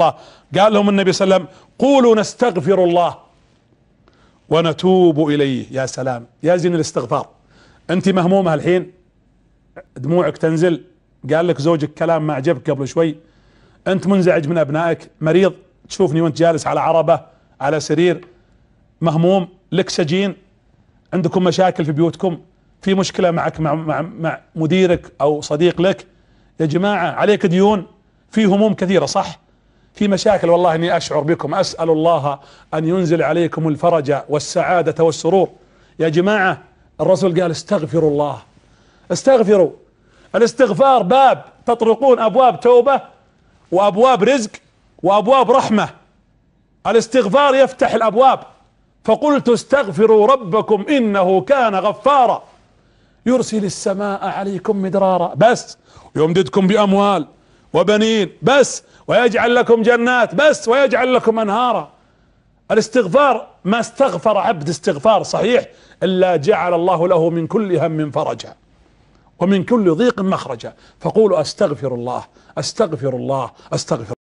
الله. قال لهم النبي صلى الله عليه وسلم قولوا نستغفر الله ونتوب إليه. يا سلام. يا زين الاستغفار. أنت مهمومة الحين؟ دموعك تنزل. قال لك زوجك كلام ما عجبك قبل شوي. أنت منزعج من أبنائك؟ مريض؟ تشوفني وأنت جالس على عربة على سرير. مهموم؟ لك سجين؟ عندكم مشاكل في بيوتكم؟ في مشكلة معك مع, مع, مع مديرك أو صديق لك؟ يا جماعة عليك ديون. في هموم كثيرة صح؟ في مشاكل والله إني أشعر بكم. أسأل الله أن ينزل عليكم الفرج والسعادة والسرور. يا جماعة الرسول قال استغفروا الله. استغفروا. الاستغفار باب. تطرقون أبواب توبة وأبواب رزق وأبواب رحمة. الاستغفار يفتح الأبواب. فقلت استغفروا ربكم إنه كان غفارا. يرسل السماء عليكم مدرارا. بس. يمددكم بأموال. وبنين بس ويجعل لكم جنات بس ويجعل لكم أنهارا. الاستغفار ما استغفر عبد استغفار صحيح إلا جعل الله له من كل هم فرجا ومن كل ضيق مخرجا. فقولوا أستغفر الله أستغفر الله أستغفر